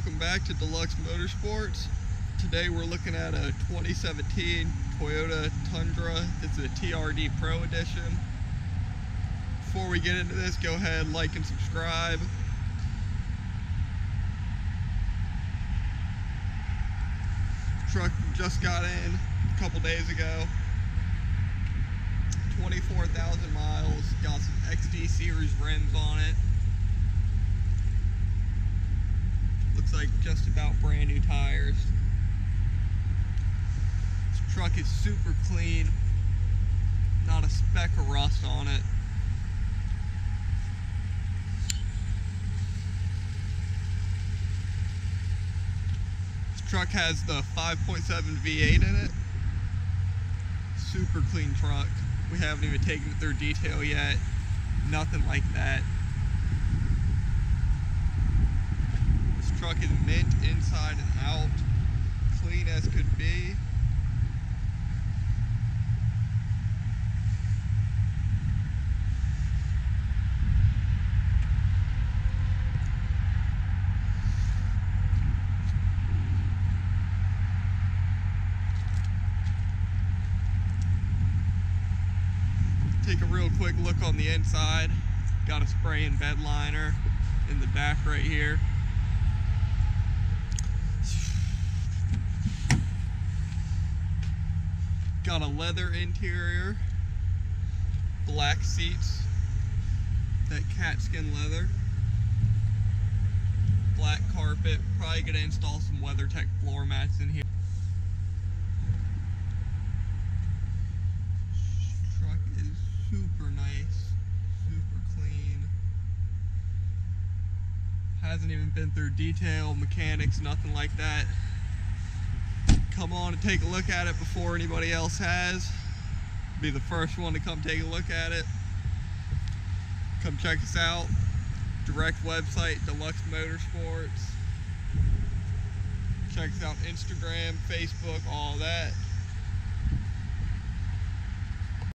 welcome back to DLUX Motorsports. Today we're looking at a 2017 Toyota Tundra. It's a TRD Pro Edition. Before we get into this, go ahead, like and subscribe. Truck just got in a couple days ago. 24,000 miles, got some XD Series rims on it. Looks like just about brand new tires. This truck is super clean. Not a speck of rust on it. This truck has the 5.7 V8 in it. Super clean truck. We haven't even taken it through detail yet. Nothing like that. Mint inside and out. Clean as could be. Take a real quick look on the inside. Got a spray and bed liner in the back right here. Got a leather interior, black seats, that Katzkin leather, black carpet. Probably gonna install some WeatherTech floor mats in here. Truck is super nice, super clean. Hasn't even been through detail, mechanics, nothing like that come on and take a look at it before anybody else has. Be the first one to come take a look at it. Come check us out. Direct website, DLUX Motorsports. Check us out Instagram, Facebook, all that.